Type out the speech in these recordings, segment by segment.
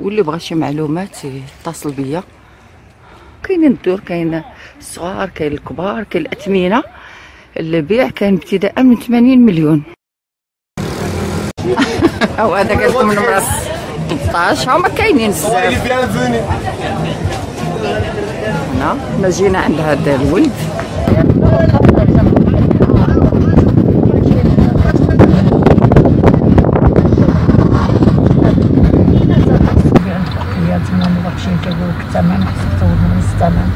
واللي بغى شي معلومات يتصل بيا. كاينين الدور كاين الصغار كاين الكبار كاين الأثمنة. البيع كان ابتداء من 80 مليون. أو هذا قال لكم نمره 16 هما كاينين بزاف. هنا حنا جينا عند هذا الولد. בך שידאגו קטנה, קצת מאוד מסתנן.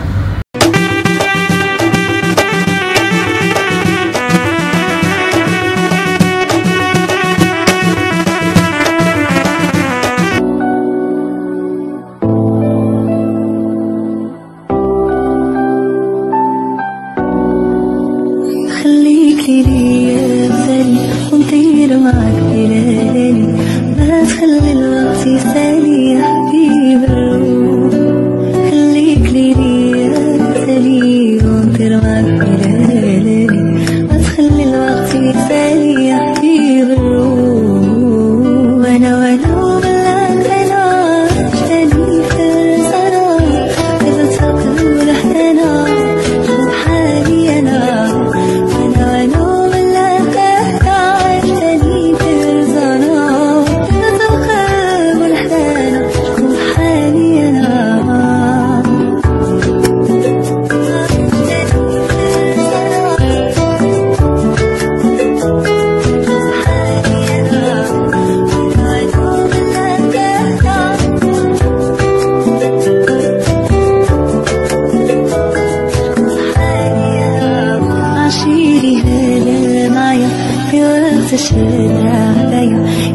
في وقت الشارع عليا يستاهل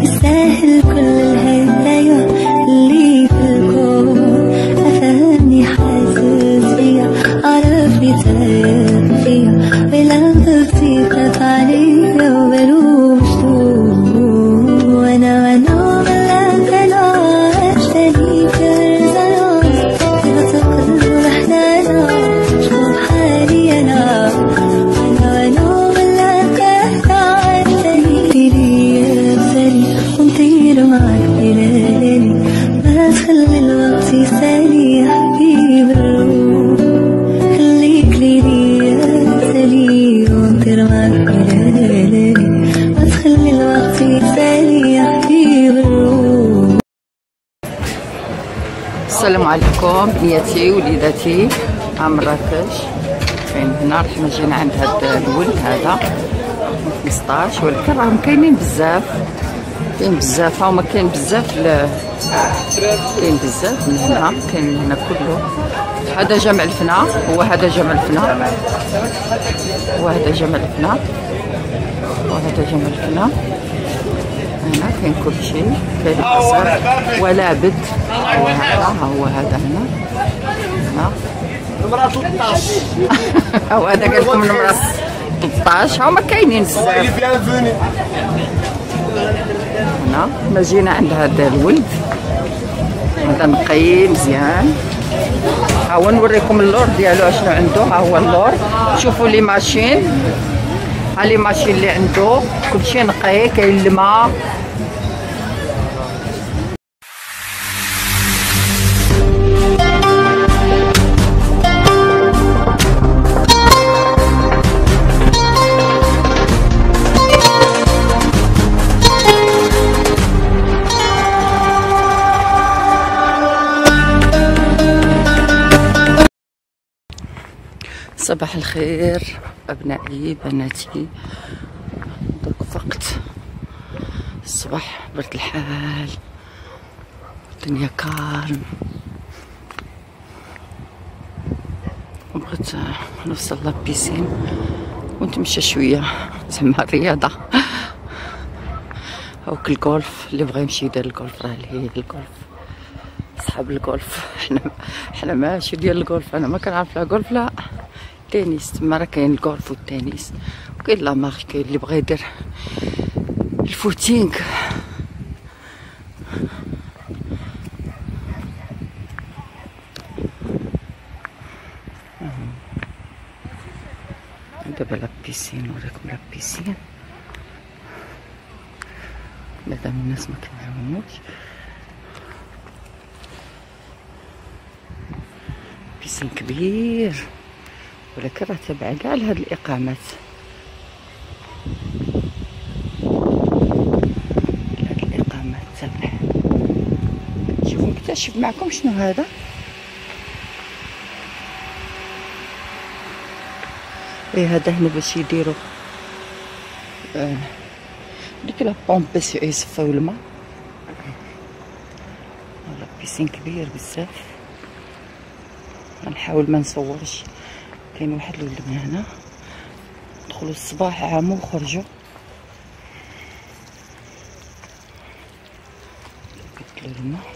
السلام عليكم بنياتي وليداتي. مراكش كاين هنا؟ رحنا جينا عند هاد الولد هذا. 15 ولكن راهم كاينين بزاف. كاين بزاف. هما كاين بزاف ل... كاين بزاف من هنا. كاين هنا كله. هذا جمع الفنا هو هذا جمع الفنا. وهذا جمع الفنا. وهذا جمع الفنا. هنا كاين كل شيء كاين القصر ولابد ها هو هذا هنا هنا. نمرة 13 أو هذا قال لكم نمرة 13 هما كاينين بزاف. هنا حنا جينا عند هذا الولد. هذا نقي مزيان. هو نوريكم اللور ديالو أشنو عنده ها هو اللور. شوفوا لي ماشين. ها لي ماشين اللي عنده كلشي نقي كاين الماء. صباح الخير أبنائي بناتي. درك فقت. الصباح برد الحال. الدنيا كالم وبغيت نوصل لابيسين ونتمشى شوية. زعما الرياضة هاوك الجولف اللي بغى يمشي يدير الجولف راه ليه؟ الجولف صحاب الجولف حنا حنا ماشي ديال الجولف أنا ما كنعرف لا جولف لا. التنس راه كاين الكولف والتنس. وكاين la marche كاين اللي بغا يدير ال footing. دابا la piscine نوريكم la piscine. مادام الناس ما كنعاونوش بيسين كبير. ولكن راه تابع كاع لهاد الاقامات لهاد الإقامات تابع شوفوا نكتشف معكم شنو هذا. إيه هذا هنا باش يديروا آه ديك لا بومب باش يصفيو الماء. هذا بيسين كبير بزاف. غنحاول ما نصورش. كاين واحد الولد من هنا. دخلوا الصباح عاموا وخرجوا بدلوا الماء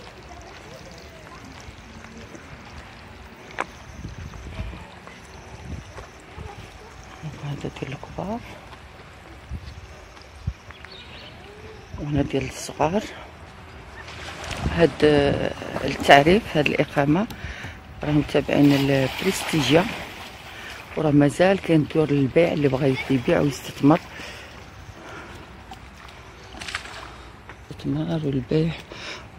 هذا ديال الكبار. وهنا ديال الصغار. هاد التعريف هاد الإقامة. راهم تابعين البريستيجيا. وراه مازال كاين دور للبيع اللي بغى يبيع ويستثمر. الاستثمار والبيع.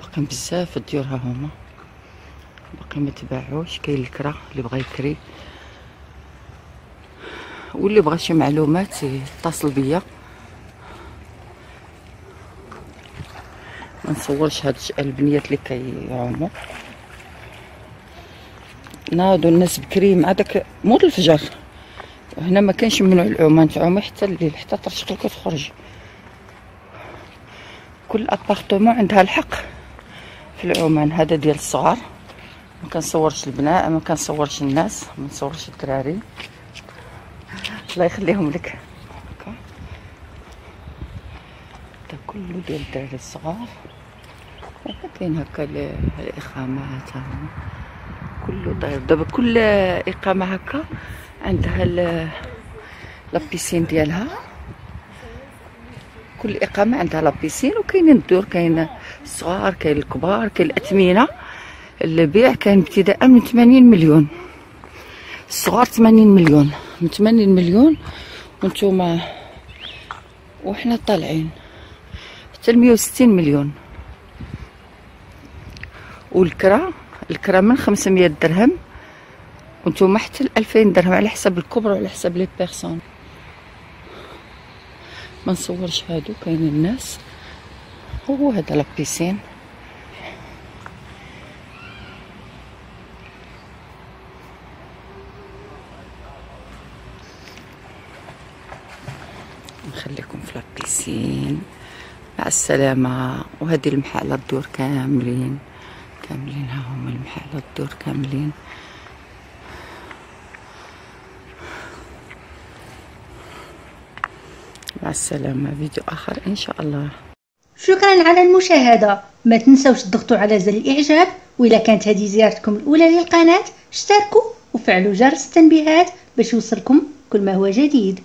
باقيين بزاف الديور ها هما. باقي ما تباعوش. كاين الكرا اللي بغى يكري. واللي بغى شي معلومات يتصل بيا. ما نصورش هاد البنيات اللي كيعوموا. ناضو الناس بكري مع داك مود الفجر. هنا ما كانش ممنوع العومان تعومي حتى الليل حتى ترشق لك تخرج كل appartement عندها الحق في العومان هذا ديال الصغار. ما كنصورش البنات ما كنصورش الناس ما نصورش الدراري. الله يخليهم لك. هذا كله ديال الدراري الصغار. كاين هكا الاقامات كله. داير دابا كل إقامة هكا عندها la piscine ديالها. كل إقامة عندها la piscine وكاينين الدور كاين الصغار كاين الكبار كاين الأثمنة. البيع كان ابتداء من 80 مليون. الصغار 80 مليون. من 80 مليون وانتوما وحنا طالعين. حتى 160 مليون. والكرا الكرا من 500 درهم وأنتم حتى 2000 درهم على حسب الكبر وعلى حسب لي بيرسون. ما نصورش هادو كاين الناس. هو هذا la piscine نخليكم في la piscine مع السلامة. وهذه المحالة الدور كاملين. كاملين ها هما المحالة الدور كاملين. مع السلامة فيديو آخر إن شاء الله. شكرا على المشاهدة. ما تنسوش تضغطوا على زر الإعجاب وإذا كانت هذه زيارتكم الأولى للقناة اشتركوا وفعلوا جرس التنبيهات باش يوصلكم كل ما هو جديد.